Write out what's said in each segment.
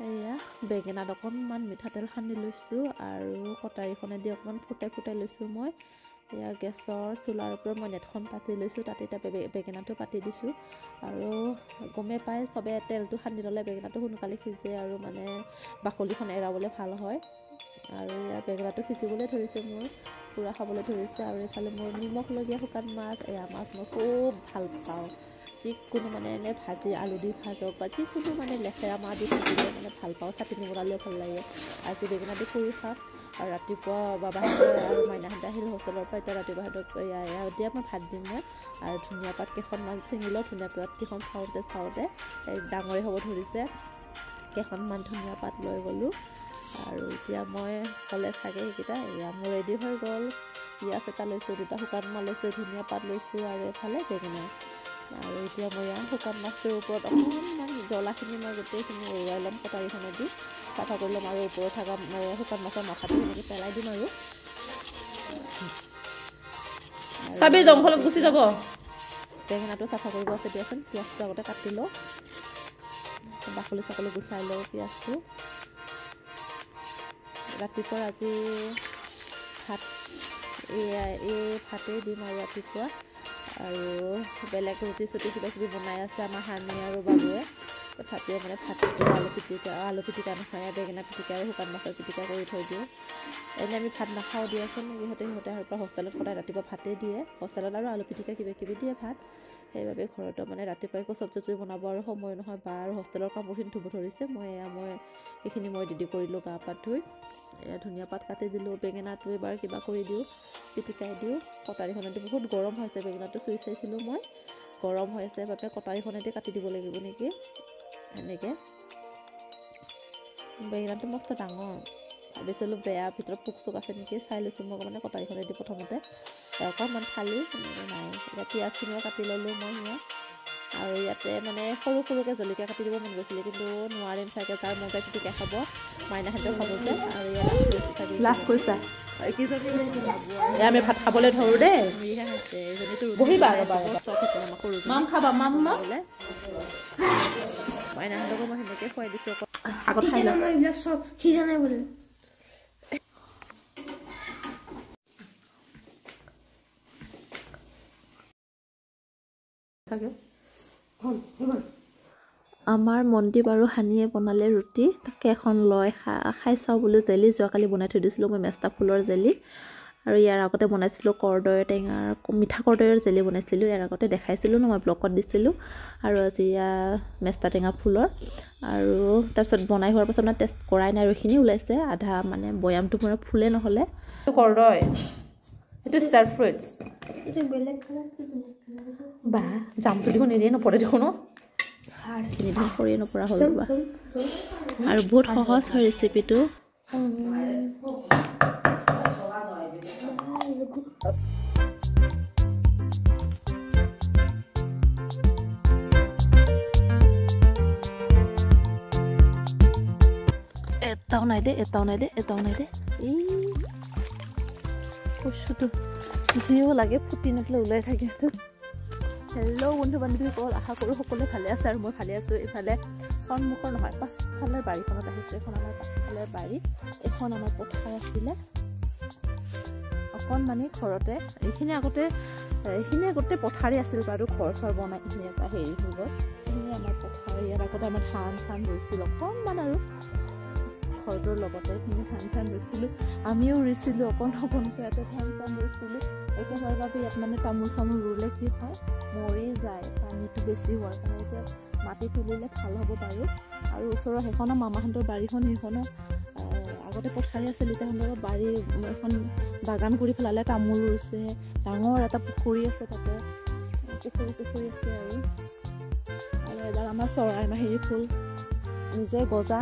এয়া বেঙেনাত অকণমান মিঠাতেল সানি লৈছোঁ আৰু কটাৰীখনেদি অকণমান ফুটাই ফুটাই লৈছোঁ মই। এয়া গেছৰ চোলাৰ ওপৰত মই নেটখন পাতি লৈছোঁ তাতে এতিয়া বেঙেনাটো পাতি দিছোঁ। আৰু গমেই পাই চবে তেলটো সানি ল'লে বেঙেনাটো সোনকালে সিজে আৰু মানে বাকলিখন এৰাবলৈ ভাল হয়। আৰু এয়া বেঙেনাটো সিজিবলৈ ধৰিছে মোৰ পূৰা খাবলৈ ধৰিছে আৰু এইফালে মোৰ নিমখলগীয়া শুকান মাছ এয়া মাছ মই খুব ভাল পাওঁ। যিকোনো মানে এনে ভাজি আলু দি ভাজক বা যিকোনো মানে লেচেৰা মাহ দি ভাজিলে মানে ভাল পাওঁ চাটনি বনালেও ভাল লাগে। আজি বেঙেনা দি ফুৰি খাম আৰু ৰাতিপুৱা বাবাহঁতে আৰু মাইনাহঁতে আহিল হোষ্টেলৰ পৰা এতিয়া ৰাতিপুৱা সিহঁতক এতিয়া মই ভাত দিম মই। আৰু ধুনীয়া পাত কেইখনমান ছিঙি লওঁ ধুনীয়া পাত কেইখন চাওঁতে চাওঁতে ডাঙৰে হ'ব ধৰিছে। কেইখনমান ধুনীয়া পাত লৈ গ'লোঁ। আৰু এতিয়া মই ক'লে চাগে সেইকেইটা এয়া মোৰ ৰেডি হৈ গ'ল। পিঁয়াজ এটা লৈছোঁ দুটা শুকান মাছ লৈছোঁ ধুনীয়া পাত লৈছোঁ আৰু এফালে বেঙেনা আৰু এতিয়া মই ইয়াৰ শুকান মাছটোৰ ওপৰত অকণমান জ্বলাখিনি মই গোটেইখিনি এৰুৱাই ল'ম কটাৰীখনেদি চাফা কৰি ল'ম আৰু ওপৰত থকা শুকান মাছৰ মাথাটো সেনেকৈ পেলাই দিম আৰু। চাবি জংঘলত গুচি যাব। বেঙেনাটো চাফা কৰিব আছে দিয়াচোন পিঁয়াজটো আগতে কাটি লওঁ। বাকলি চাকলি গুচাই লওঁ পিঁয়াজটো। ৰাতিপুৱা আজি ভাত এই এই ভাতেই দিম আৰু ৰাতিপুৱা। আৰু বেলেগ ৰুটি চুটি কিবা কিবি বনাই আছে আমাৰ হানি আৰু বাবুৱে। তথাপিও মানে ভাতটো আলু পিটিকা আলু পিটিকা নহয় বেঙেনা পিটিকা আৰু শুকান মাছৰ পিটিকা কৰি থৈ দিওঁ। এনেই আমি ভাত নাখাওঁ দিয়াচোন সিহঁতে সিহঁতে আৰু হোষ্টেলত সদায় ৰাতিপুৱা ভাতেই দিয়ে। হোষ্টেলত আৰু আলু পিটিকা কিবা কিবি দিয়ে ভাত। সেইবাবে ঘৰতো মানে ৰাতিপুৱাই একো চব্জি চব্জি বনাব আৰু সময় নহয় বা আৰু হোষ্টেলৰ কামখিনি ধুব ধৰিছে। মই এয়া মই সেইখিনি মই দিদি কৰিলোঁ গা পাত ধুই এয়া ধুনীয়া পাত কাটি দিলোঁ বেঙেনাটো এবাৰ কিবা কৰি দিওঁ পিটিকাই দিওঁ। কটাৰীখনেদি বহুত গৰম হৈছে বেঙেনাটো চুই চাইছিলোঁ মই। গৰম হৈ আছে বাবে কটাৰীখনেদি কাটি দিব লাগিব নেকি? এনেকৈ। বেঙেনাটো মস্ত ডাঙৰ। ভাবিছিলোঁ বেয়া ভিতৰত পোক চোক আছে নেকি চাই লৈছোঁ মই মানে কটাৰীখনেদি প্ৰথমতে। অকণমান ফালি নাই। এতিয়া পিঁয়াজখিনিও কাটি ল'লোঁ মই সেয়া। আৰু ইয়াতে মানে সৰু সৰুকৈ জলকীয়া কাটি দিব মন গৈছিলে কিন্তু নোৱাৰিম চাগে যাৰ মন যায় পিটিকা খাব। মাইনাহঁতেও খাব যে আৰু লাজ কৰিছা? আমি ভাত খাবলৈ ধৰোঁ দেই। বহিবা ৰ'বা, ৰ'বা। মাম খাবা মাম মাম। মাইনাহঁতকো মই সেনেকৈ খুৱাই দিছোঁ আগত খাই লওঁ এইবিলাক চব? সিজা নাই বোলে? আমাৰ মনদীপ আৰু সানিয়ে বনালে ৰুটি তাকে এখন লৈ খা খাই চাওঁ বুলি জেলি যোৱাকালি বনাই থৈ দিছিলোঁ মই মেষ্টা ফুলৰ জেলি। আৰু ইয়াৰ আগতে বনাইছিলোঁ কৰ্দৈ টেঙাৰ মিঠা কৰ্দৈৰ জেলি বনাইছিলোঁ ইয়াৰ আগতে দেখাইছিলোঁ ন মই ব্লগত দিছিলোঁ। আৰু আজি এয়া মেষ্টা টেঙা ফুলৰ। আৰু তাৰপিছত বনাই হোৱাৰ পাছত মানে টেষ্ট কৰাই নাই আৰু এইখিনি ওলাইছে আধা মানে বৈয়ামটো মোৰ ফুলে নহ'লে। কৰ্দৈ। এইটো ষ্টাৰ ফ্ৰুইটছ বা জামটো দেখোন নিদিয়ে নপৰে দেখোন। দেখোন কৰিয়ে নপৰা হ'ল ৰ'বা চব আৰু বহুত সহজ হয় ৰেচিপিটো এটাও নাই দে এটাও নাই দে এটাও নাই দে। এই কচুটো যিও লাগে ফুটি নাপালে ওলাই থাকে হেল্ল' বন্ধু বান্ধৱীসকল আশা কৰোঁ সকলোৱে ভালে আছে আৰু মই ভালে আছোঁ। এইফালে সন্মুখৰ নহয় পাছফালে বাৰীখনত আহিছোঁ। এখন আমাৰ পাছফালে বাৰী এখন আমাৰ পথাৰ আছিলে। অকণমানি ঘৰতে এইখিনি আগতে এইখিনি আগতে পথাৰেই আছিল বাৰু ঘৰ চৰ বনাই এইখিনি এটা হেৰি হৈ গ'ল। এইখিনি আমাৰ পথাৰ ইয়াত আগতে আমাৰ ধান চান ৰুইছিল। অকণমান আৰু ঘৰটোৰ লগতে এইখিনি ধান চান ৰুইছিলোঁ আমিও ৰুইছিলোঁ অকণ অকণকৈ ইয়াতে ধান চান ৰুইছিলোঁ এতিয়া হোৱাৰ বাবে ইয়াত মানে তামোল চামোল ৰুলে কি হয় মৰি যায় পানীটো বেছি হোৱাৰ কাৰণে এতিয়া মাটি তুলিলে ভাল হ'ব বাৰু। আৰু ওচৰৰ সেইখনো মামাহঁতৰ বাৰীখন সেইখনো আগতে পথাৰী আছিল সিহঁতৰ বাৰী এখন বাগান কৰি পেলালে তামোল ৰুইছে। ডাঙৰ এটা পুখুৰী আছে তাতে পুখুৰী চুখুৰী আছে আৰু। আৰু এডাল আমাৰ চৰাই মাহিৰী ফুল নিজে গজা।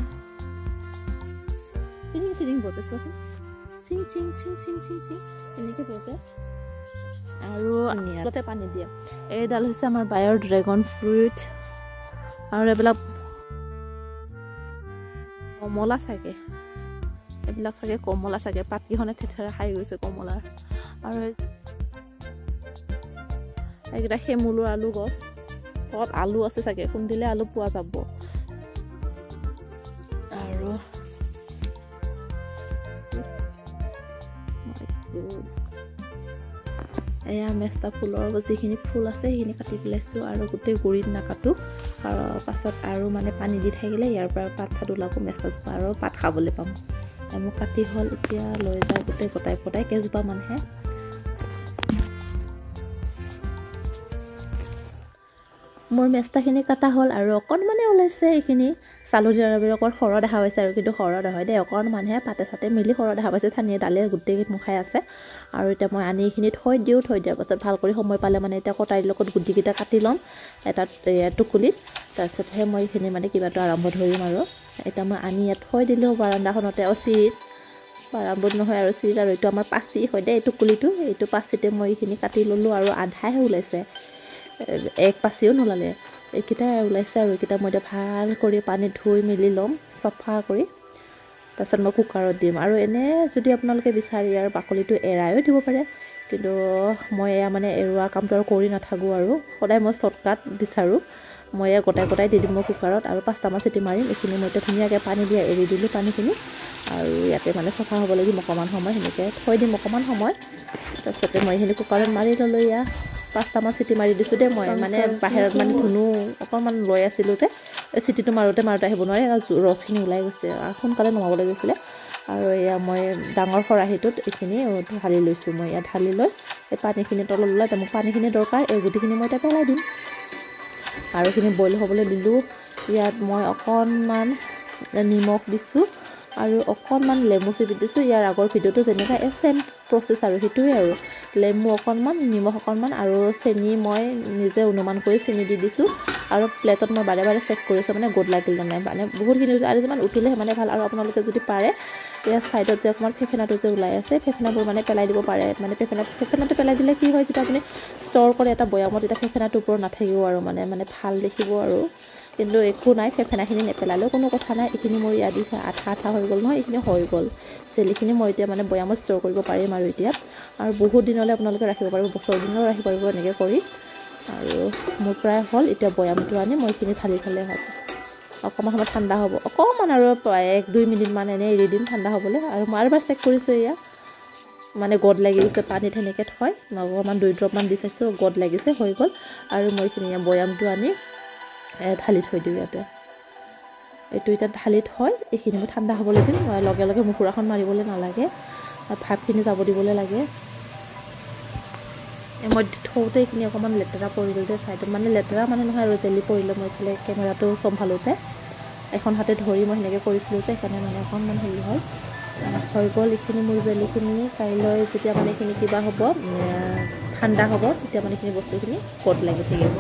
চিৰিং চিৰিং বজে চোৱাচোন। চিং চিং চিং চিং চিং চিং এনেকৈ বজে আৰু আগতে পানী দিয়ে। এইডাল হৈছে আমাৰ বায়ৰ ড্ৰেগন ফ্ৰুইট। আৰু এইবিলাক কমলা চাগে। এইবিলাক চাগে কমলা চাগে। পাতকেইখনে থেথেৰা খাই গৈছে কমলাৰ। আৰু এই- এইকেইটা সেমুলৰ আলু গছ। তলত আলু আছে চাগে। খুন্দিলে আলু পোৱা যাব। এয়া মেষ্টা ফুলৰ যিখিনি ফুল আছে সেইখিনি কাটি পেলাইছোঁ আৰু গোটেই গুৰিত নাকাটোঁ। পাছত আৰু মানে পানী দি থাকিলে ইয়াৰ পৰা পাত চাত ওলাব মেষ্টাজোপা আৰু পাত খাবলৈ পাম। মোক কাটি হ'ল এতিয়া লৈ যাওঁ গোটেই গোটাই পটাই কেইজোপামানহে। মোৰ মেষ্টাখিনি কটা হ'ল আৰু অকণমানে ওলাইছে এইখিনি। চালু বাবে অকণ সৰহ দেখা পাইছে আৰু কিন্তু সৰহ নহয় দেই অকণমানহে পাতে চাতে মিলি সৰহ দেখা পাইছে ঠানিয়ে ডালে গোটেই মুখাই আছে। আৰু এতিয়া মই আনি এইখিনি থৈ দিওঁ থৈ দিয়াৰ পাছত ভাল কৰি সময় পালে মানে এতিয়া কটাৰীৰ লগত গুটিকেইটা কাটি ল'ম এটা টুকুলিত তাৰপিছতহে মই এইখিনি মানে কিবাটো আৰম্ভ ধৰিম আৰু। এতিয়া মই আনি ইয়াত থৈ দিলোঁ বাৰাণ্ডাখনতে চিৰিত। বাৰাম্বত নহয় আৰু চিৰিত আৰু এইটো আমাৰ পাচি হয় দেই এইটো কুলিটো এইটো পাচিতে মই এইখিনি কাটি ল'লোঁ আৰু আধাহে ওলাইছে। এক পাচিও নোলালে। এইকেইটা ওলাইছে আৰু এইকেইটা মই এতিয়া ভাল কৰি পানীত ধুই মেলি ল'ম চফা কৰি। তাৰপিছত মই কুকাৰত দিম। আৰু এনে যদি আপোনালোকে বিচাৰে ইয়াৰ বাকলিটো এৰায়ো দিব পাৰে কিন্তু মই এয়া মানে এৰুৱা কামটো আৰু কৰি নাথাকোঁ আৰু। সদায় মই শ্বৰ্টকাট বিচাৰোঁ। মই এয়া গোটাই গোটাই দি দিম মই কুকাৰত আৰু পাঁচটামান চিটি মাৰিম। এইখিনি মই এতিয়া ধুনীয়াকৈ পানী দিয়া এৰি দিলোঁ পানীখিনি। আৰু ইয়াতে মানে চফা হ'ব লাগিব অকণমান সময় সেনেকৈ থৈ দিম অকণমান সময়। তাৰপিছতে মই এইখিনি কুকাৰত মাৰি ল'লোঁ এয়া। পাঁচটামান চিটি মাৰি দিছোঁ দেই মই মানে বাহিৰত মানে ধুনো অকণমান লৈ আছিলোঁ যে চিটিটো মাৰোঁতে মাৰোঁতে আহিব নোৱাৰে ৰছখিনি ওলাই গৈছে সোনকালে নমাবলৈ গৈছিলে। আৰু এয়া মই ডাঙৰ খৰাহীটোত এইখিনি ঢালি লৈছোঁ মই ইয়াত ঢালি লৈ এই পানীখিনি তলত ওলাই মোক পানীখিনি দৰকাৰ এই গুটিখিনি মই এতিয়া পেলাই দিম। আৰু এইখিনি বইল হ'বলৈ দিলোঁ ইয়াত মই অকণমান নিমখ দিছোঁ আৰু অকণমান লেমু চেপি দিছোঁ ইয়াৰ আগৰ ভিডিঅ'টো যেনেকৈ এই ছেম প্ৰচেছ আৰু সেইটোৱে আৰু। লেমু অকণমান নিমখ অকণমান আৰু চেনি মই নিজে অনুমান কৰি চেনি দি দিছোঁ আৰু প্লেটত মই বাৰে বাৰে চেক কৰিছোঁ মানে গোট লাগিল নাই মানে বহুতখিনি আৰু যিমান উঠিলে সিমানে ভাল আৰু আপোনালোকে যদি পাৰে ইয়াৰ ছাইডত যে অকণমান ফেফেনাটো যে ওলাই আছে ফেফেনাবোৰ মানে পেলাই দিব পাৰে মানে ফেফেনা ফেফেনাটো পেলাই দিলে কি হয় যেতিয়া আপুনি ষ্ট'ৰ কৰে এটা বৈয়ামত তেতিয়া ফেফেনাটোৰ ওপৰত নাথাকিব আৰু মানে মানে ভাল দেখিব আৰু। কিন্তু একো নাই ফেফেনাখিনি নেপেলালেও কোনো কথা নাই। এইখিনি মোৰ ইয়াত দিছে আঠা আঠা হৈ গ'ল নহয় এইখিনি হৈ গ'ল। চেলিখিনি মই এতিয়া মানে বৈয়ামত ষ্ট'ৰ কৰিব পাৰিম আৰু এতিয়া। আৰু বহুত দিনলৈ আপোনালোকে ৰাখিব পাৰিব বছৰ দিনলৈ ৰাখিব পাৰিব এনেকৈ কৰি। আৰু মোৰ প্ৰায় হ'ল এতিয়া বৈয়ামটো আনি মই এইখিনি ঢালি থ'লে হ'ল। অকণমান সময় ঠাণ্ডা হ'ব। অকণমান আৰু এক দুই মিনিটমান এনেই এৰি দিম ঠাণ্ডা হ'বলৈ। আৰু মই আৰু এবাৰ চেক কৰিছোঁ এয়া মানে গদ লাগি গৈছে পানীত সেনেকৈ থয়। মই অকণমান দুই ড্ৰপমান দি চাইছোঁ গদ লাগিছে হৈ গ'ল। আৰু মই এইখিনি বৈয়ামটো আনি ঢালি থৈ দিওঁ ইয়াতে। এইটো এতিয়া ঢালি থৈ এইখিনি মই ঠাণ্ডা হ'বলৈ দিম লগে লগে মুখুৰাখন মাৰিবলৈ নালাগে ভাপখিনি যাব দিবলৈ লাগে। মই থওঁতে এইখিনি অকণমান লেতেৰা পৰিলে যে ছাইডত মানে লেতেৰা মানে নহয় আৰু জেলি পৰিলে মই এইফালে কেমেৰাটো চম্ভালোতে। এখন হাতে ধৰি মই সেনেকৈ কৰিছিলোঁ যে সেইকাৰণে মানে অকণমান হেৰি হ'ল। হৈ গ'ল এইখিনি মোৰ জেলিখিনি কাইলৈ যেতিয়া মানে এইখিনি কিবা হ'ব ঠাণ্ডা হ'ব তেতিয়া মানে এইখিনি বস্তুখিনি ক'ত লাগি থাকিব।